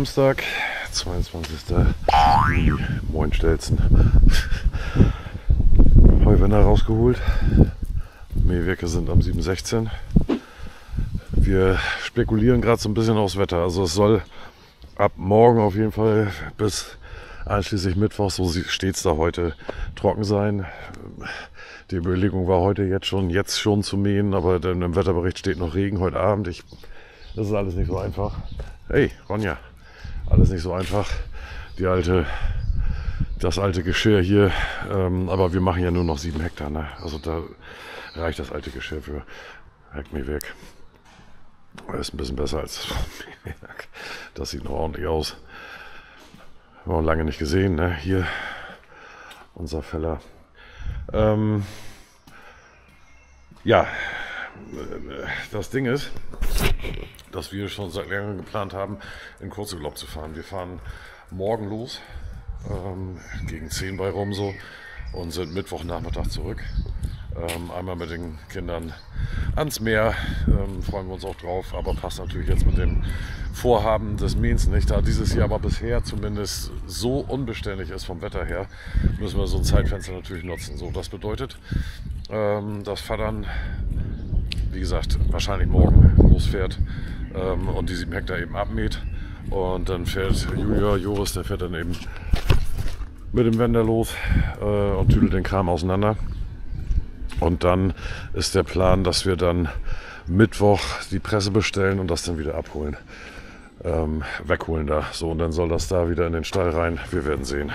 Samstag, 22. Juli. Moin Stelzen. Heuwender rausgeholt. Mähwerke sind am 7.16. Wir spekulieren gerade so ein bisschen aufs Wetter. Also es soll ab morgen auf jeden Fall bis einschließlich Mittwoch, so steht es da heute, trocken sein. Die Überlegung war heute jetzt schon, jetzt schon zu mähen, aber im Wetterbericht steht noch Regen heute Abend. Ich, das ist alles nicht so einfach. Hey, Ronja, alles nicht so einfach. Die alte, das alte Geschirr hier, ähm, aber wir machen ja nur noch sieben Hektar. Ne? Also da reicht das alte Geschirr für. Hack mir weg. Das ist ein bisschen besser als das sieht noch ordentlich aus. Haben wir lange nicht gesehen, ne? Hier unser Feller. Ähm, ja, das Ding ist, dass wir schon seit längerem geplant haben, in Kurzurlaub zu fahren. Wir fahren morgen los, ähm, gegen 10 bei rum so, und sind Mittwochnachmittag zurück. Ähm, einmal mit den Kindern ans Meer, ähm, freuen wir uns auch drauf, aber passt natürlich jetzt mit dem Vorhaben des Mähens nicht. Da dieses Jahr aber bisher zumindest so unbeständig ist vom Wetter her, müssen wir so ein Zeitfenster natürlich nutzen. So, das bedeutet, ähm, dass Vatern, wie gesagt, wahrscheinlich morgen losfährt ähm, und die sieben Hektar eben abmäht. Und dann fährt Julia, Joris, der fährt dann eben mit dem Wender los äh, und tüdelt den Kram auseinander. Und dann ist der Plan, dass wir dann Mittwoch die Presse bestellen und das dann wieder abholen. Ähm, wegholen da. So, und dann soll das da wieder in den Stall rein. Wir werden sehen.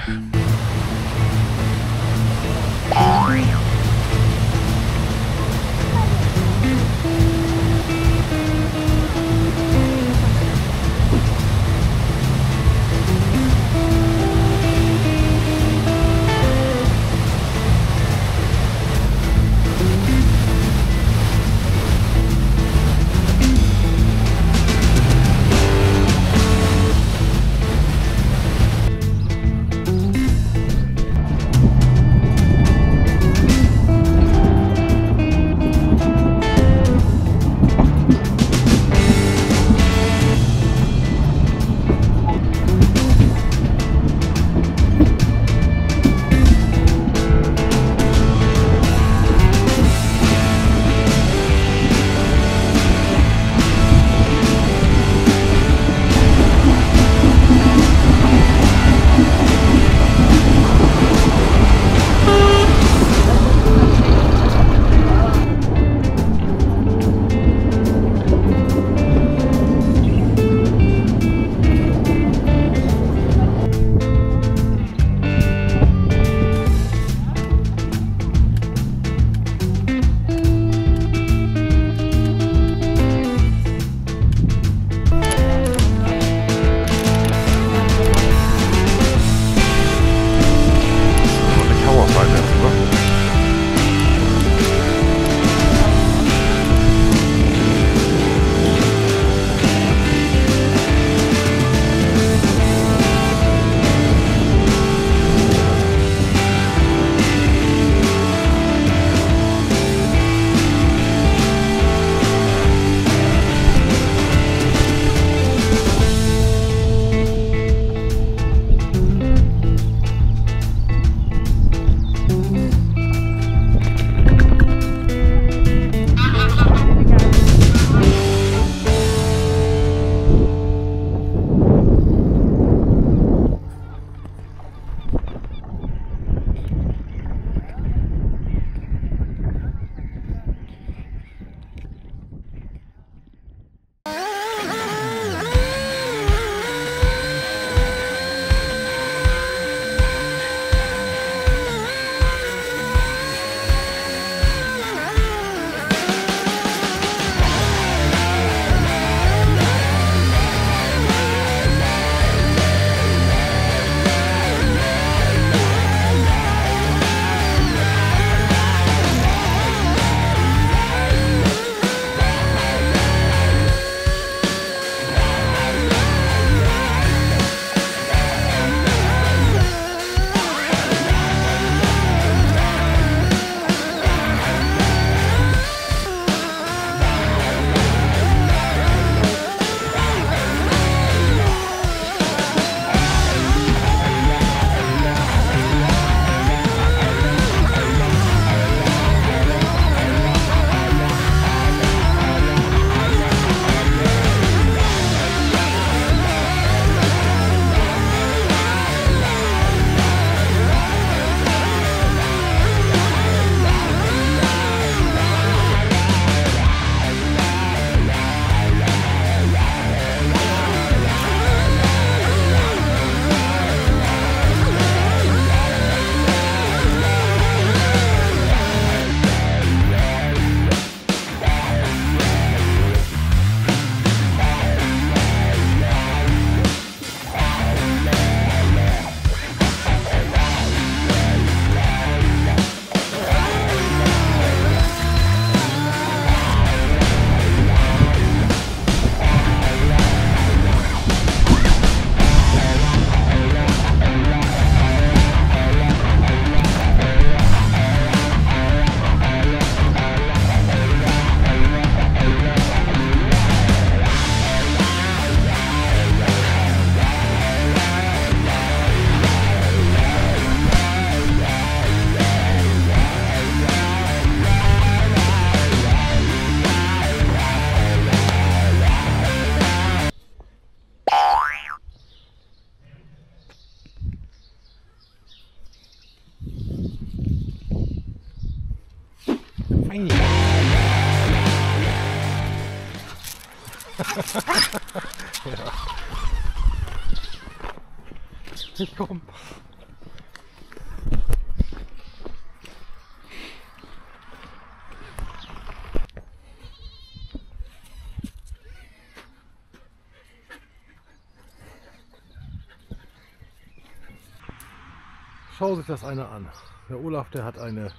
Schau sich das einer an. Der Olaf, der hat eine,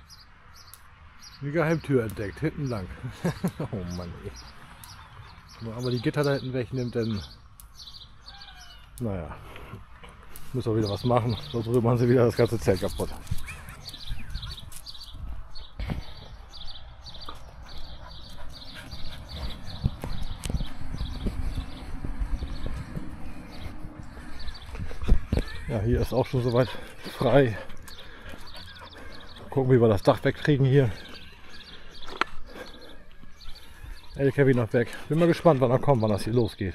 eine Geheimtür entdeckt, hinten lang. oh Mann, ey. Aber die Gitter da hinten wegnimmt, dann. Naja. Muss auch wieder was machen, sonst rühren sie wieder das ganze Zelt kaputt. Ja, hier ist auch schon soweit frei. Gucken, wie wir das Dach wegkriegen hier. LKW noch weg. Bin mal gespannt, wann er kommt, wann das hier losgeht.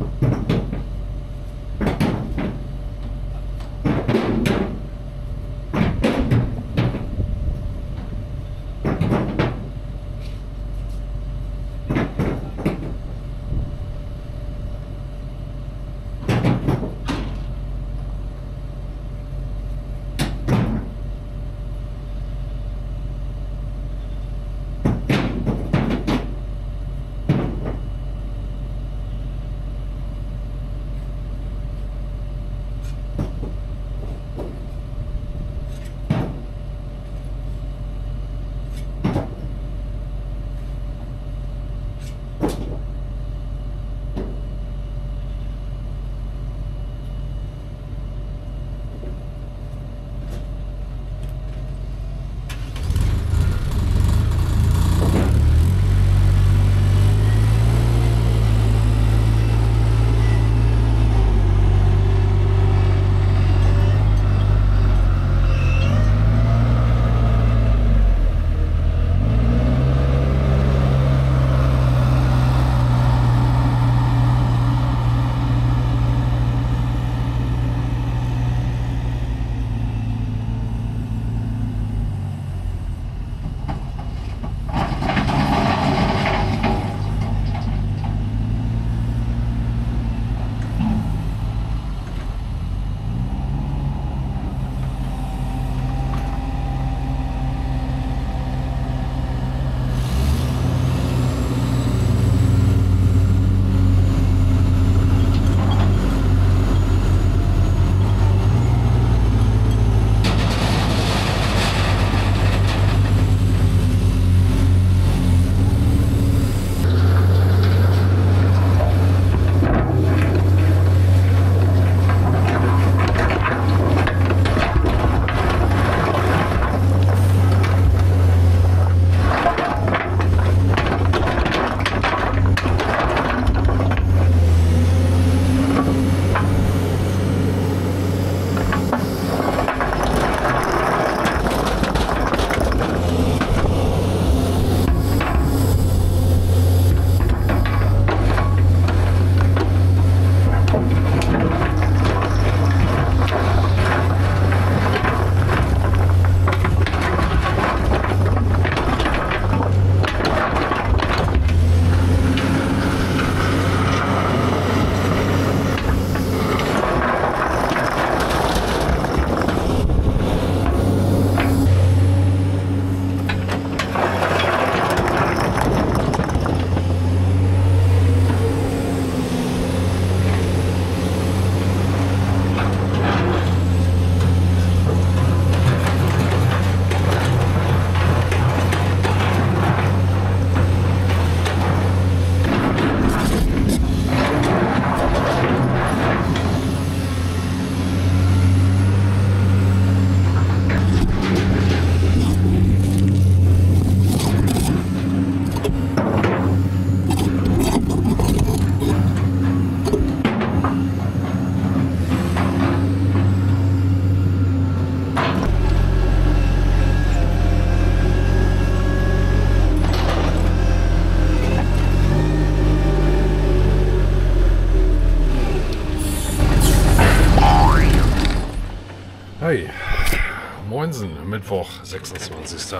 Mittwoch, 26.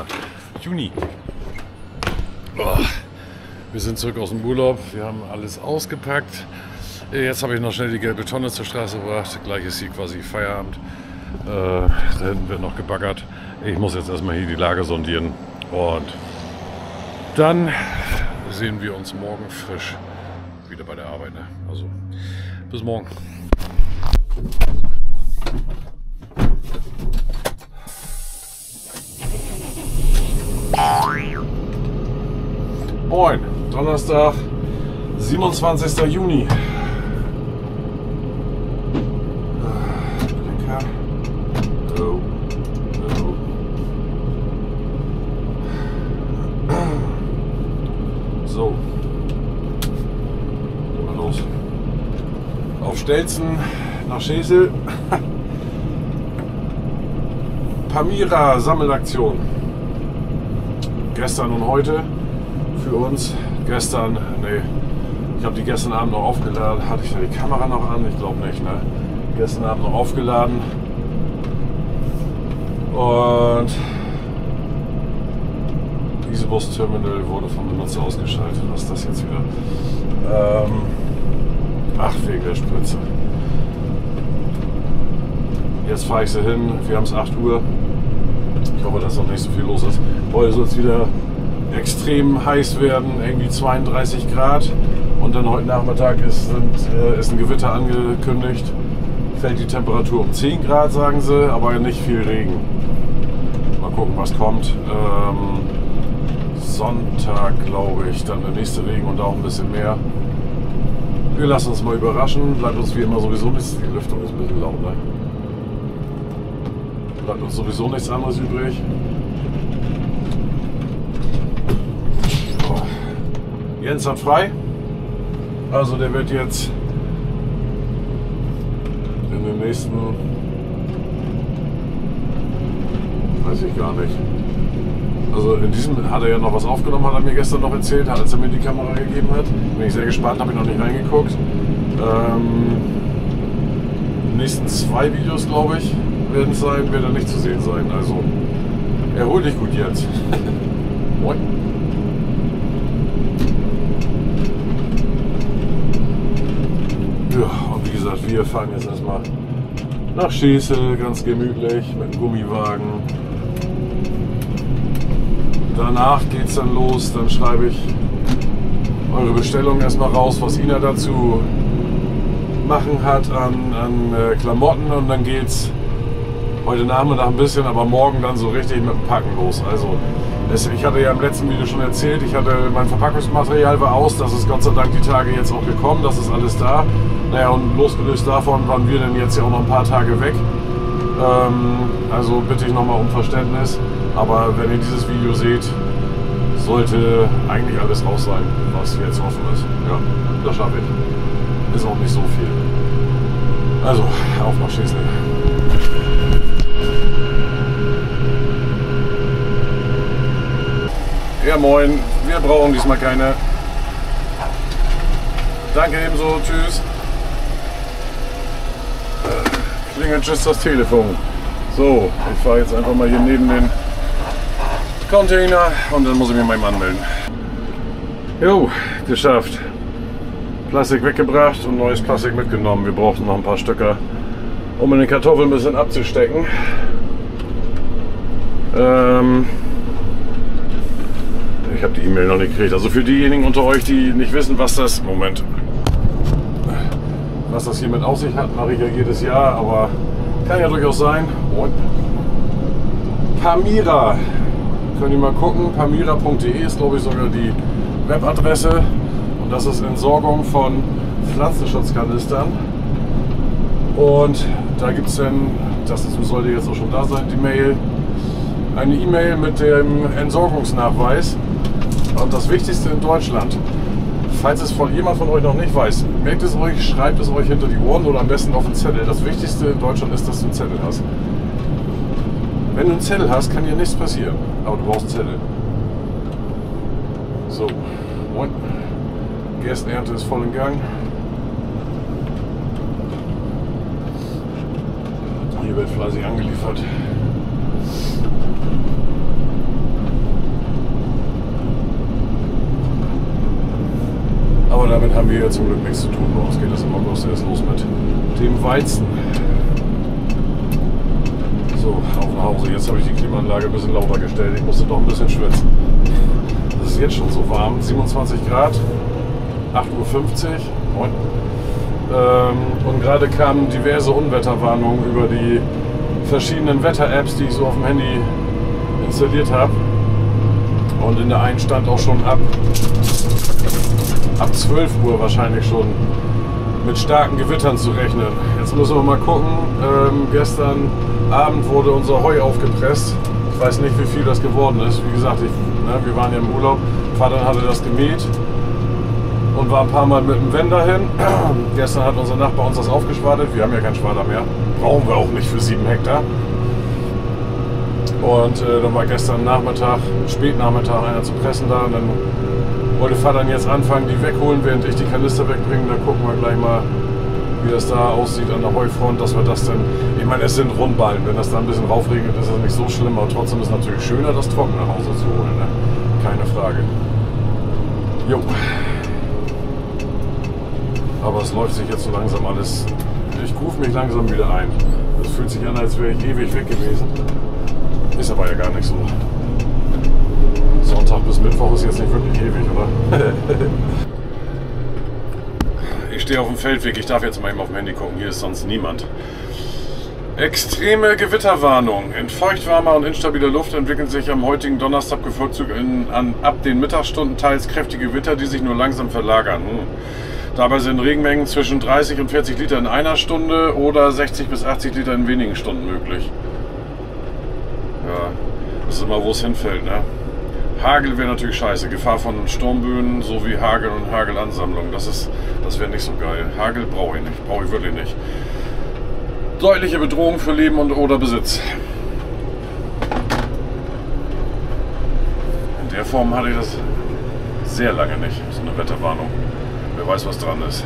Juni. Oh, wir sind zurück aus dem Urlaub. Wir haben alles ausgepackt. Jetzt habe ich noch schnell die gelbe Tonne zur Straße gebracht. Gleich ist hier quasi Feierabend. Äh, da hinten wird noch gebaggert. Ich muss jetzt erstmal hier die Lage sondieren. Und dann sehen wir uns morgen frisch wieder bei der Arbeit. Ne? Also bis morgen. Moin, Donnerstag, 27. Juni. So. Wir los. Auf Stelzen nach Schesel. Pamira Sammelaktion. Gestern und heute für uns. Gestern, nee, ich habe die gestern Abend noch aufgeladen. Hatte ich da die Kamera noch an? Ich glaube nicht, ne? Gestern Abend noch aufgeladen. Und diese Bus-Terminal wurde vom Benutzer ausgeschaltet. Was ist das jetzt wieder? Ähm, ach, wegen der Spritze. Jetzt fahre ich sie hin. Wir haben es 8 Uhr. Ich hoffe, dass noch nicht so viel los ist. Heute soll es wieder extrem heiß werden, irgendwie 32 Grad. Und dann heute Nachmittag ist, sind, äh, ist ein Gewitter angekündigt. Fällt die Temperatur um 10 Grad, sagen sie, aber nicht viel Regen. Mal gucken, was kommt. Ähm, Sonntag, glaube ich, dann der nächste Regen und auch ein bisschen mehr. Wir lassen uns mal überraschen. Bleibt uns wie immer sowieso nichts. Die Lüftung ist ein bisschen laut, ne? Bleibt uns sowieso nichts anderes übrig. Jens hat frei. Also der wird jetzt in den nächsten, weiß ich gar nicht. Also in diesem hat er ja noch was aufgenommen, hat er mir gestern noch erzählt, als er mir die Kamera gegeben hat. Bin ich sehr gespannt, habe ich noch nicht reingeguckt. Ähm, nächsten zwei Videos, glaube ich, werden es sein, wird er nicht zu sehen sein. Also erhol dich gut jetzt. Moin. Ja, und wie gesagt, wir fahren jetzt erstmal nach Schesel, ganz gemütlich mit dem Gummiwagen. Danach geht es dann los, dann schreibe ich eure Bestellung erstmal raus, was Ina dazu machen hat an, an äh, Klamotten und dann geht's heute Nachmittag ein bisschen, aber morgen dann so richtig mit dem Packen los. Also es, ich hatte ja im letzten Video schon erzählt, ich hatte mein Verpackungsmaterial war aus, das ist Gott sei Dank die Tage jetzt auch gekommen, das ist alles da. Naja, und losgelöst davon waren wir dann jetzt ja auch noch ein paar Tage weg. Ähm, also bitte ich nochmal um Verständnis. Aber wenn ihr dieses Video seht, sollte eigentlich alles raus sein, was jetzt offen ist. Ja, das schaffe ich. Ist auch nicht so viel. Also, auf nach Schießen. Ja moin, wir brauchen diesmal keine. Danke ebenso, tschüss. Klingelt tschüss das Telefon. So, ich fahre jetzt einfach mal hier neben den Container und dann muss ich mir meinem anmelden. Jo, geschafft. Plastik weggebracht und neues Plastik mitgenommen. Wir brauchten noch ein paar Stöcker, um in den Kartoffeln ein bisschen abzustecken. Ähm, ich habe die E-Mail noch nicht gekriegt. Also für diejenigen unter euch, die nicht wissen, was das Moment, was das hier mit Aussicht hat, mache ich ja jedes Jahr, aber kann ja durchaus sein. Und Pamira, könnt ihr mal gucken. Pamira.de ist glaube ich sogar die Webadresse und das ist Entsorgung von Pflanzenschutzkanistern. Und da gibt es dann, das sollte jetzt auch schon da sein, die Mail, eine E-Mail mit dem Entsorgungsnachweis. Und das Wichtigste in Deutschland, falls es von jemand von euch noch nicht weiß, merkt es euch, schreibt es euch hinter die Ohren oder am besten auf den Zettel. Das Wichtigste in Deutschland ist, dass du einen Zettel hast. Wenn du einen Zettel hast, kann dir nichts passieren. Aber du brauchst einen Zettel. So, moin. Gerstenernte ist voll in Gang. Hier wird fleißig angeliefert. Aber damit haben wir ja zum Glück nichts zu tun. Bei uns geht es im August erst los mit dem Weizen. So, auf nach Hause. Jetzt habe ich die Klimaanlage ein bisschen lauter gestellt. Ich musste doch ein bisschen schwitzen. Das ist jetzt schon so warm. 27 Grad, 8.50 Uhr. Moin. Ähm, und gerade kamen diverse Unwetterwarnungen über die verschiedenen Wetter-Apps, die ich so auf dem Handy installiert habe. Und in der einen stand auch schon ab, ab 12 Uhr wahrscheinlich schon mit starken Gewittern zu rechnen. Jetzt müssen wir mal gucken. Ähm, gestern Abend wurde unser Heu aufgepresst. Ich weiß nicht, wie viel das geworden ist. Wie gesagt, ich, ne, wir waren ja im Urlaub. Vater hatte das gemäht und war ein paar Mal mit dem Wender hin. Gestern hat unser Nachbar uns das aufgeschwadet. Wir haben ja keinen Schwader mehr. Brauchen wir auch nicht für sieben Hektar. Und äh, dann war gestern Nachmittag, Spätnachmittag einer zu pressen da. Und dann wollte Vater jetzt anfangen, die wegholen, während ich die Kanister wegbringe. Dann gucken wir gleich mal, wie das da aussieht an der Heufront, dass wir das dann, ich meine, es sind Rundballen, wenn das da ein bisschen raufregnet, ist das nicht so schlimm, aber trotzdem ist es natürlich schöner, das trocken nach Hause zu holen, ne? keine Frage. Jo. Aber es läuft sich jetzt so langsam alles, ich rufe mich langsam wieder ein. Es fühlt sich an, als wäre ich ewig weg gewesen. Ist aber ja gar nicht so. Sonntag bis Mittwoch ist jetzt nicht wirklich ewig, oder? ich stehe auf dem Feldweg, ich darf jetzt mal eben auf dem Handy gucken, hier ist sonst niemand. Extreme Gewitterwarnung. In feuchtwarmer und instabiler Luft entwickeln sich am heutigen Donnerstag bevorzugt in, ab den Mittagsstunden teils kräftige Gewitter, die sich nur langsam verlagern. Hm. Dabei sind Regenmengen zwischen 30 und 40 Liter in einer Stunde oder 60 bis 80 Liter in wenigen Stunden möglich. Ja, das ist immer, wo es hinfällt, ne? Hagel wäre natürlich scheiße. Gefahr von Sturmböen sowie Hagel und Hagelansammlung. Das das wäre nicht so geil. Hagel brauche ich nicht. Brauche ich wirklich nicht. Deutliche Bedrohung für Leben und oder Besitz. In der Form hatte ich das sehr lange nicht. So eine Wetterwarnung. Wer weiß, was dran ist.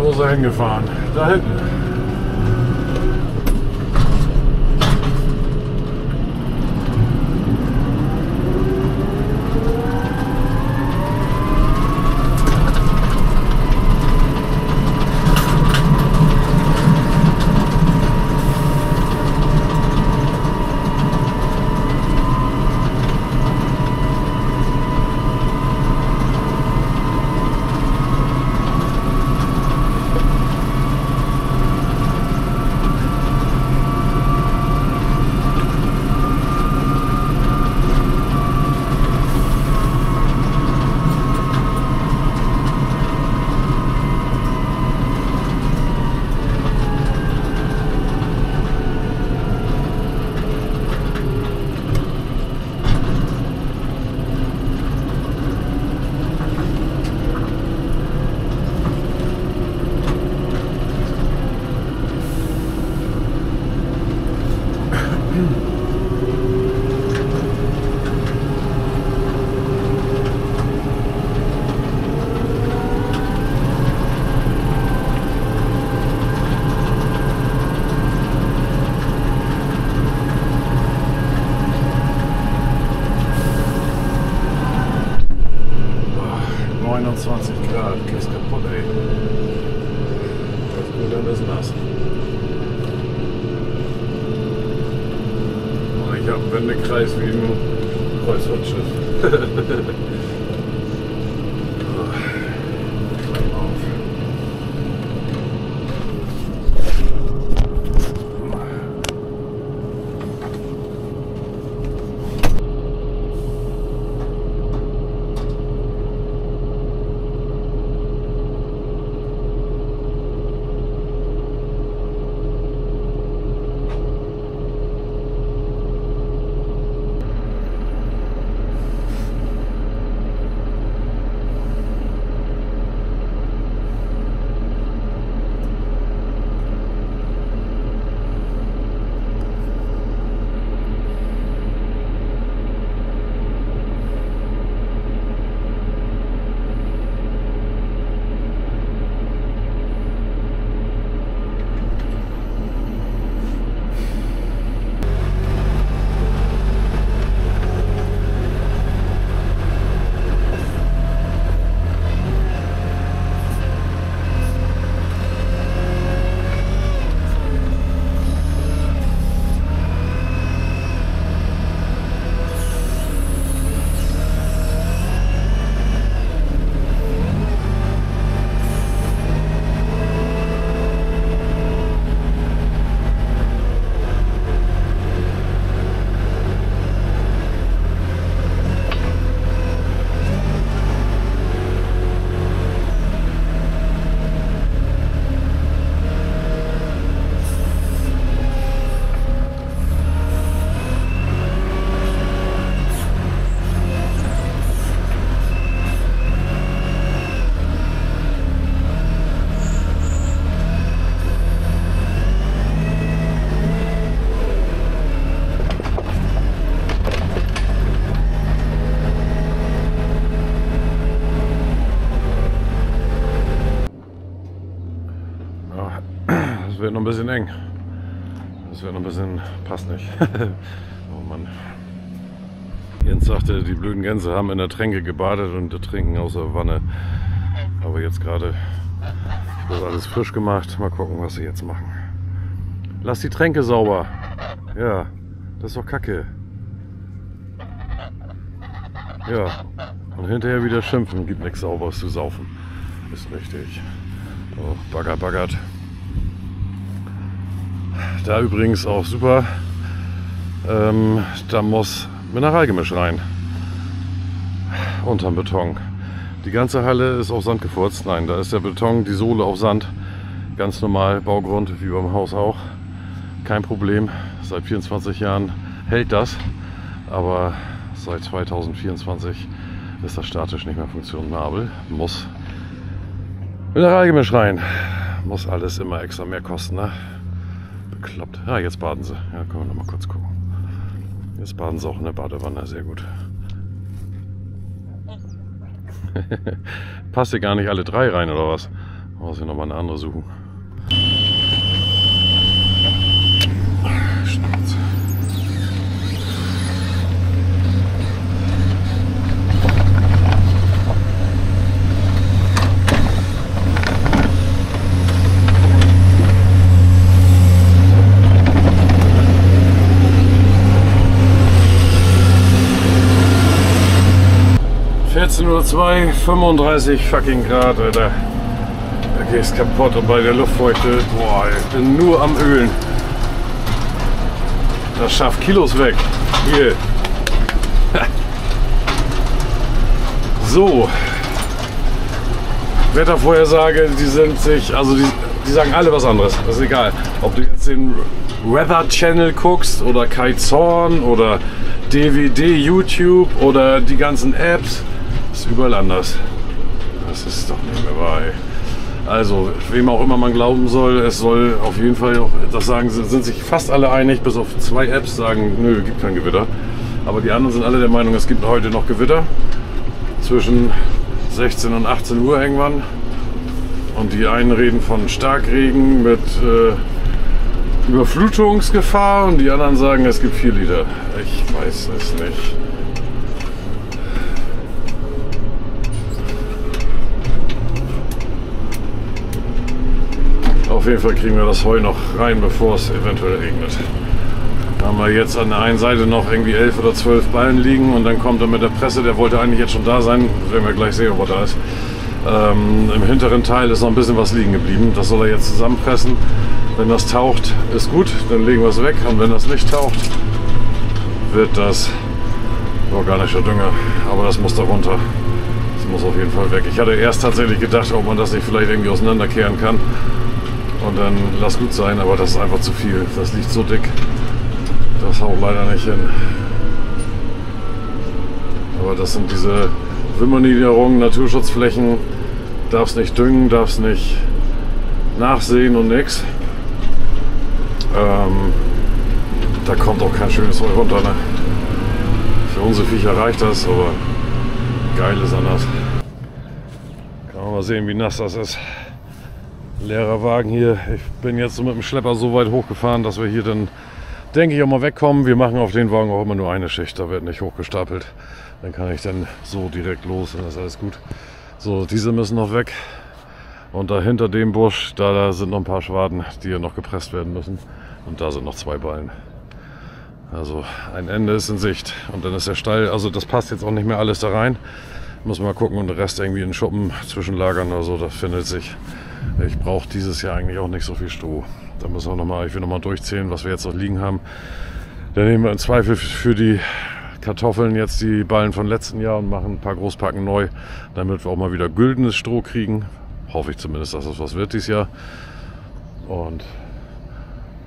wo ist er hingefahren? Da hinten. Wird noch ein bisschen eng. Das wird noch ein bisschen, passt nicht. oh Mann. Jens sagte, die blöden Gänse haben in der Tränke gebadet und trinken aus der Wanne. Aber jetzt gerade wird alles frisch gemacht. Mal gucken, was sie jetzt machen. Lass die Tränke sauber. Ja, das ist doch kacke. Ja, und hinterher wieder schimpfen. Gibt nichts Sauberes zu saufen. Ist richtig. Oh, Bagger, baggert. Da übrigens auch super. Ähm, da muss Mineralgemisch rein. Unterm Beton. Die ganze Halle ist auf Sand gefurzt. Nein, da ist der Beton, die Sohle auf Sand. Ganz normal, Baugrund, wie beim Haus auch. Kein Problem. Seit 24 Jahren hält das. Aber seit 2024 ist das statisch nicht mehr funktionabel. Muss Mineralgemisch rein. Muss alles immer extra mehr kosten, ne? Bekloppt. Ja, jetzt baden sie. Ja, können wir noch mal kurz gucken. Jetzt baden sie auch in der Badewanne. Sehr gut. Passt hier gar nicht alle drei rein, oder was? Muss ich nochmal eine andere suchen. 14.02 35 fucking Grad, Alter. Da gehst kaputt und bei der Luftfeuchte, boah, ich bin nur am Ölen. Das schafft Kilos weg. Hier. So. Wettervorhersage, die sind sich, also die, die sagen alle was anderes. Das ist egal. Ob du jetzt den Weather Channel guckst oder Kai Zorn oder DVD, YouTube oder die ganzen Apps ist überall anders. Das ist doch nicht mehr wahr. Also, wem auch immer man glauben soll, es soll auf jeden Fall, auch, das sagen, sind sich fast alle einig, bis auf zwei Apps sagen, nö, gibt kein Gewitter. Aber die anderen sind alle der Meinung, es gibt heute noch Gewitter. Zwischen 16 und 18 Uhr irgendwann. Und die einen reden von Starkregen mit äh, Überflutungsgefahr und die anderen sagen, es gibt 4 Liter. Ich weiß es nicht. Auf jeden Fall kriegen wir das Heu noch rein, bevor es eventuell regnet. Da haben wir jetzt an der einen Seite noch irgendwie elf oder zwölf Ballen liegen und dann kommt er mit der Presse, der wollte eigentlich jetzt schon da sein, werden wir gleich sehen, ob er da ist. Ähm, Im hinteren Teil ist noch ein bisschen was liegen geblieben, das soll er jetzt zusammenpressen. Wenn das taucht, ist gut, dann legen wir es weg und wenn das nicht taucht, wird das organischer Dünger, aber das muss da runter. Das muss auf jeden Fall weg. Ich hatte erst tatsächlich gedacht, ob man das nicht vielleicht irgendwie auseinanderkehren kann und dann lass gut sein, aber das ist einfach zu viel. Das liegt so dick. Das haut leider nicht hin. Aber das sind diese Wimmerniederungen, Naturschutzflächen. Darfst nicht düngen, darfst nicht nachsehen und nix. Ähm, da kommt auch kein schönes Heu runter. Ne? Für unsere Viecher reicht das, aber geil ist anders. Kann man mal sehen, wie nass das ist leerer Wagen hier. Ich bin jetzt mit dem Schlepper so weit hochgefahren, dass wir hier dann, denke ich, auch mal wegkommen. Wir machen auf den Wagen auch immer nur eine Schicht, da wird nicht hochgestapelt. Dann kann ich dann so direkt los und das ist alles gut. So, diese müssen noch weg. Und da hinter dem Busch, da, da sind noch ein paar Schwaden, die hier noch gepresst werden müssen. Und da sind noch zwei Ballen. Also ein Ende ist in Sicht. Und dann ist der Stall, also das passt jetzt auch nicht mehr alles da rein. Muss mal gucken und den Rest irgendwie in Schuppen zwischenlagern oder so, das findet sich. Ich brauche dieses Jahr eigentlich auch nicht so viel Stroh. Da müssen wir noch mal, ich will nochmal durchzählen, was wir jetzt noch liegen haben. Dann nehmen wir im Zweifel für die Kartoffeln jetzt die Ballen von letzten Jahr und machen ein paar Großpacken neu, damit wir auch mal wieder güldenes Stroh kriegen. Hoffe ich zumindest, dass das was wird dieses Jahr. Und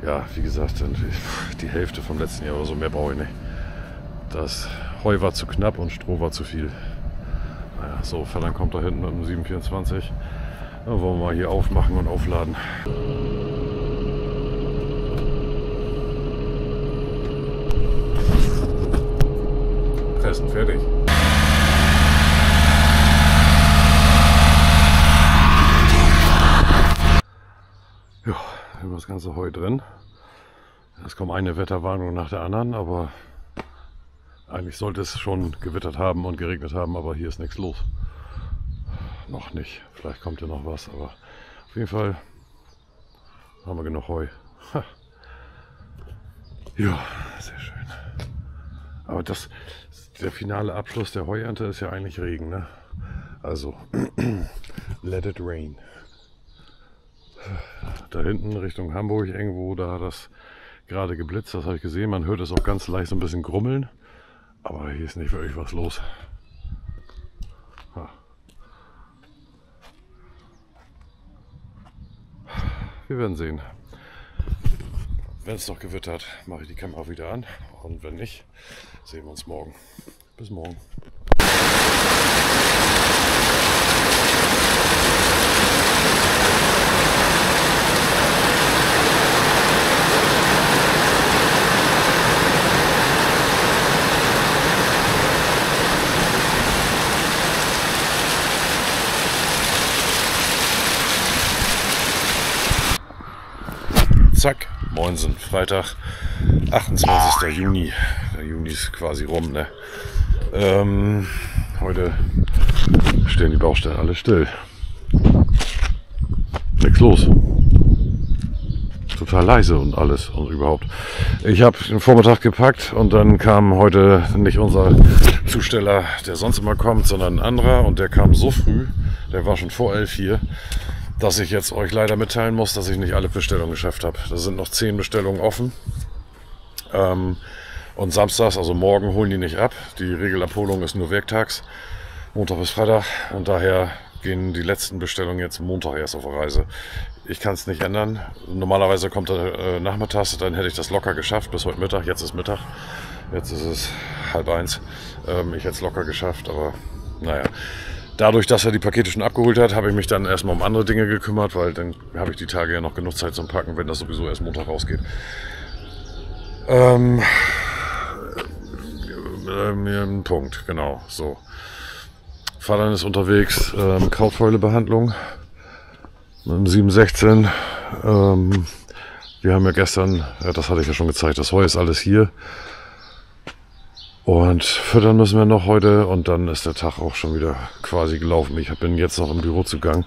ja, wie gesagt, die Hälfte vom letzten Jahr oder so, mehr brauche ich nicht. Das Heu war zu knapp und Stroh war zu viel. Naja, so, dann kommt da hinten mit dem 724. Dann wollen wir hier aufmachen und aufladen. Pressen fertig. Ja, wir das ganze Heu drin. Es kommt eine Wetterwarnung nach der anderen, aber eigentlich sollte es schon gewittert haben und geregnet haben, aber hier ist nichts los. Noch nicht. Vielleicht kommt ja noch was, aber auf jeden Fall haben wir genug Heu. Ja, sehr schön. Aber das, der finale Abschluss der Heuernte ist ja eigentlich Regen, ne? Also, let it rain. Da hinten Richtung Hamburg irgendwo, da hat das gerade geblitzt, das habe ich gesehen. Man hört es auch ganz leicht so ein bisschen grummeln. Aber hier ist nicht wirklich was los. Wir werden sehen. Wenn es noch gewittert, mache ich die Kamera wieder an. Und wenn nicht, sehen wir uns morgen. Bis morgen. Freitag, 28. Juni. Der Juni ist quasi rum, ne? Ähm, heute stehen die Baustellen alle still. Nichts los. Total leise und alles und überhaupt. Ich habe den Vormittag gepackt und dann kam heute nicht unser Zusteller, der sonst immer kommt, sondern ein anderer und der kam so früh, der war schon vor elf hier dass ich jetzt euch leider mitteilen muss, dass ich nicht alle Bestellungen geschafft habe. Da sind noch zehn Bestellungen offen. Ähm, und samstags, also morgen, holen die nicht ab. Die Regelabholung ist nur werktags, Montag bis Freitag. Und daher gehen die letzten Bestellungen jetzt Montag erst auf der Reise. Ich kann es nicht ändern. Normalerweise kommt er äh, nachmittags, dann hätte ich das locker geschafft bis heute Mittag. Jetzt ist Mittag. Jetzt ist es halb eins. Ähm, ich hätte es locker geschafft, aber naja. Dadurch, dass er die Pakete schon abgeholt hat, habe ich mich dann erstmal um andere Dinge gekümmert, weil dann habe ich die Tage ja noch genug Zeit zum Packen, wenn das sowieso erst Montag rausgeht. Ähm, ähm, Punkt, genau, so. Vater ist unterwegs, ähm, Krautfäulebehandlung mit dem 716. Ähm, wir haben ja gestern, ja, das hatte ich ja schon gezeigt, das Heu ist alles hier. Und füttern müssen wir noch heute und dann ist der Tag auch schon wieder quasi gelaufen. Ich bin jetzt noch im Büro zugang.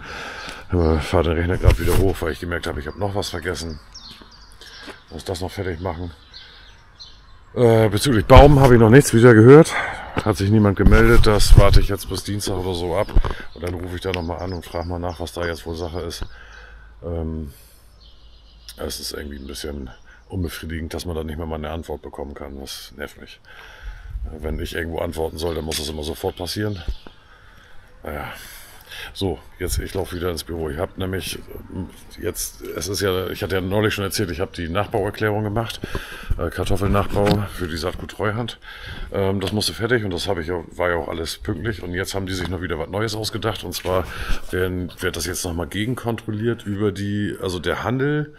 Fahre den Rechner gerade wieder hoch, weil ich gemerkt habe, ich habe noch was vergessen. Muss das noch fertig machen. Äh, bezüglich Baum habe ich noch nichts wieder gehört. Hat sich niemand gemeldet. Das warte ich jetzt bis Dienstag oder so ab. Und dann rufe ich da nochmal an und frage mal nach, was da jetzt wohl Sache ist. Ähm, es ist irgendwie ein bisschen unbefriedigend, dass man da nicht mehr mal eine Antwort bekommen kann. Das nervt mich. Wenn ich irgendwo antworten soll, dann muss das immer sofort passieren. Naja. So, jetzt ich laufe wieder ins Büro. Ich habe nämlich jetzt, es ist ja, ich hatte ja neulich schon erzählt, ich habe die Nachbauerklärung gemacht, äh, Kartoffelnachbau für die Saatgut Treuhand. Ähm, das musste fertig und das habe ich war ja auch alles pünktlich. Und jetzt haben die sich noch wieder was Neues ausgedacht und zwar werden, wird das jetzt nochmal gegenkontrolliert über die, also der Handel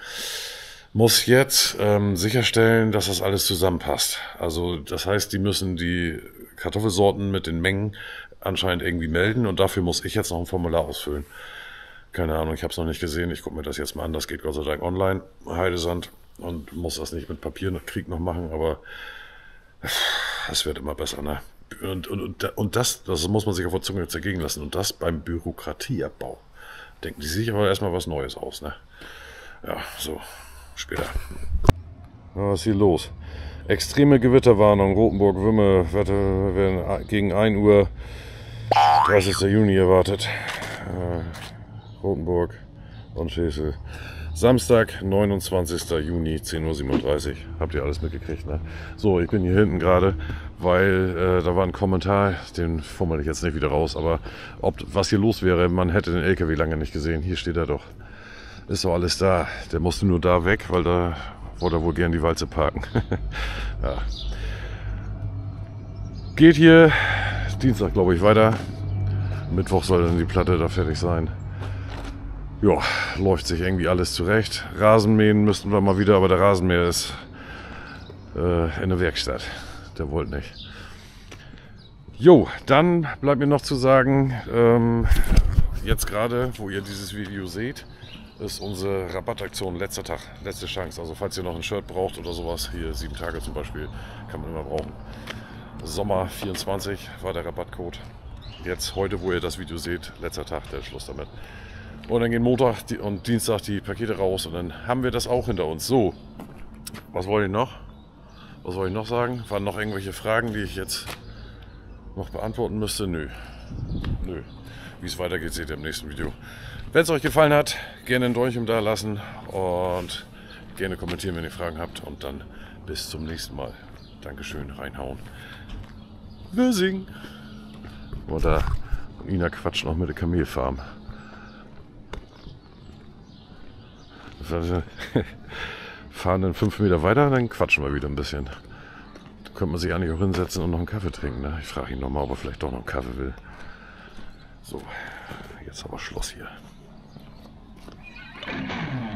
muss jetzt ähm, sicherstellen, dass das alles zusammenpasst. Also das heißt, die müssen die Kartoffelsorten mit den Mengen anscheinend irgendwie melden und dafür muss ich jetzt noch ein Formular ausfüllen. Keine Ahnung, ich habe es noch nicht gesehen. Ich gucke mir das jetzt mal an. Das geht Gott sei Dank online, Heidesand, und muss das nicht mit Papierkrieg noch machen, aber es wird immer besser, ne? Und, und, und das, das muss man sich auf der Zunge zergehen lassen. Und das beim Bürokratieabbau. Denken die sich aber erstmal was Neues aus, ne? Ja, so später. Was ist hier los? Extreme Gewitterwarnung, Rotenburg, Wümme, Wetter werden gegen 1 Uhr 30. Juni erwartet. Äh, Rotenburg und Schesel. Samstag, 29. Juni, 10.37 Uhr. Habt ihr alles mitgekriegt, ne? So, ich bin hier hinten gerade, weil äh, da war ein Kommentar, den fummel ich jetzt nicht wieder raus, aber ob was hier los wäre, man hätte den LKW lange nicht gesehen. Hier steht er doch. Ist doch alles da. Der musste nur da weg, weil da wollte er wohl gern die Walze parken. ja. Geht hier Dienstag, glaube ich, weiter. Mittwoch soll dann die Platte da fertig sein. Ja, läuft sich irgendwie alles zurecht. Rasenmähen müssten wir mal wieder, aber der Rasenmäher ist äh, in der Werkstatt. Der wollte nicht. Jo, dann bleibt mir noch zu sagen, ähm, jetzt gerade, wo ihr dieses Video seht, ist unsere Rabattaktion letzter Tag, letzte Chance. Also falls ihr noch ein Shirt braucht oder sowas, hier sieben Tage zum Beispiel, kann man immer brauchen. Sommer 24 war der Rabattcode. Jetzt heute, wo ihr das Video seht, letzter Tag, der Schluss damit. Und dann gehen Montag und Dienstag die Pakete raus und dann haben wir das auch hinter uns. So, was wollte ich noch? Was soll ich noch sagen? Waren noch irgendwelche Fragen, die ich jetzt noch beantworten müsste? Nö. Nö. Wie es weitergeht, seht ihr im nächsten Video. Wenn es euch gefallen hat, gerne ein Däumchen da lassen und gerne kommentieren, wenn ihr Fragen habt. Und dann bis zum nächsten Mal. Dankeschön, reinhauen. Würsing. Oder Ina quatscht noch mit der Kamelfarm. Fahren dann fünf Meter weiter, dann quatschen wir wieder ein bisschen. Da könnte man sich eigentlich auch hinsetzen und noch einen Kaffee trinken. Ne? Ich frage ihn nochmal, ob er vielleicht doch noch einen Kaffee will. So, jetzt aber Schluss hier. Thank you.